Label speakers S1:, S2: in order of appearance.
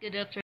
S1: Good afternoon.